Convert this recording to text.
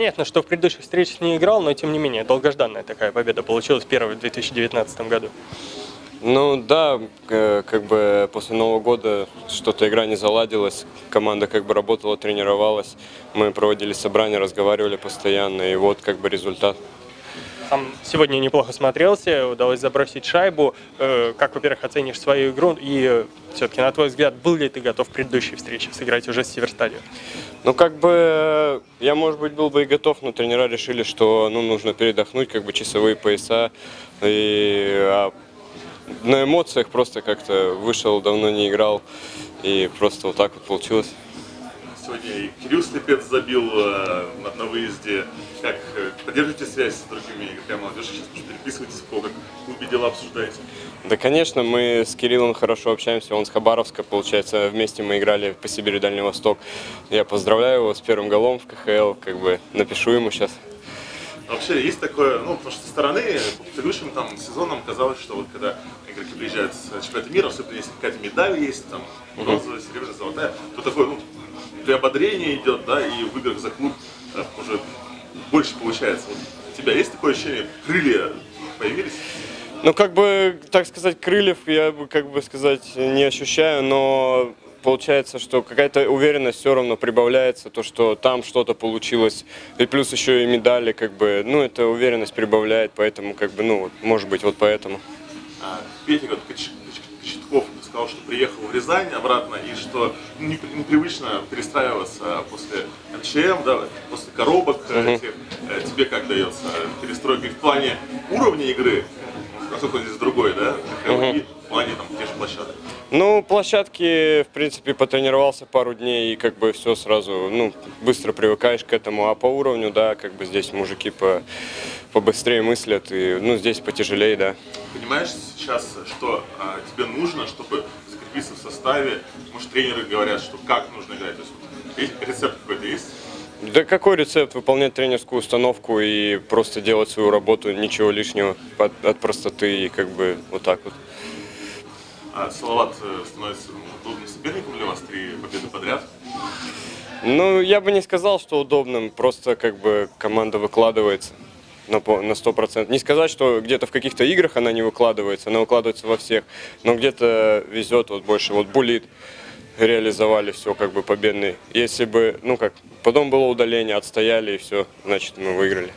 понятно, что в предыдущих встречах не играл, но тем не менее, долгожданная такая победа получилась первая в 2019 году. Ну да, как бы после Нового года что-то игра не заладилась, команда как бы работала, тренировалась, мы проводили собрания, разговаривали постоянно, и вот как бы результат. Сам сегодня неплохо смотрелся, удалось забросить шайбу. Э, Как, во-первых, оценишь свою игру? И все-таки, на твой взгляд, был ли ты готов в предыдущей встрече сыграть уже с Северстадио? Ну как бы э, я, может быть, был бы и готов, но тренера решили, что ну, нужно передохнуть, как бы часовые пояса, и а на эмоциях просто как-то вышел, давно не играл, и просто вот так вот получилось. Сегодня и Кирилл Слепец забил э, на, выезде. Как э, поддерживаете связь с другими игроками молодежи? Сейчас может, переписываетесь, в клубе, как клубе дела обсуждаете? Да, конечно, мы с Кириллом хорошо общаемся, он с Хабаровска, получается, вместе мы играли по Сибири Дальний Восток. Я поздравляю его с первым голом в КХЛ, как бы напишу ему сейчас. Вообще есть такое, ну, потому что со стороны, по предыдущим там сезонам казалось, что вот когда игроки приезжают с чемпионата мира, особенно если какая-то медаль есть, там, бронзовая, серебряная, золотая, то такое, ну, приободрение идет, да, и в играх за клуб э, уже больше получается. Вот у тебя есть такое ощущение, крылья появились? Ну, как бы, так сказать, крыльев я бы, как бы сказать, не ощущаю, но получается, что какая-то уверенность все равно прибавляется, то, что там что-то получилось, и плюс еще и медали, как бы, ну, эта уверенность прибавляет, поэтому, как бы, ну, вот, может быть, вот поэтому. А, Петя вот, Кочетков сказал, что приехал в Рязань обратно и что непри- непривычно перестраиваться после МЧМ, да, после коробок. Э, Тебе как дается перестройка в плане уровня игры, насколько здесь другой, да, и в плане там площадок. Ну, площадки, в принципе, потренировался пару дней, и как бы все сразу, ну, быстро привыкаешь к этому, а по уровню, да, как бы здесь мужики по, побыстрее мыслят, и, ну, здесь потяжелее, да. Понимаешь сейчас, что а, тебе нужно, чтобы закрепиться в составе? Может, тренеры говорят, что как нужно играть? То есть, рецепт какой-то есть? Да какой рецепт? Выполнять тренерскую установку и просто делать свою работу, ничего лишнего от, от простоты и как бы вот так вот. А Салават э, становится ну, удобным соперником для вас три победы подряд? Ну, я бы не сказал, что удобным, просто как бы команда выкладывается на, по- на 100%. Не сказать, что где-то в каких-то играх она не выкладывается, она выкладывается во всех, но где-то везет вот больше. Вот Булит реализовали все как бы победный. Если бы, ну как, потом было удаление, отстояли и все, значит мы выиграли.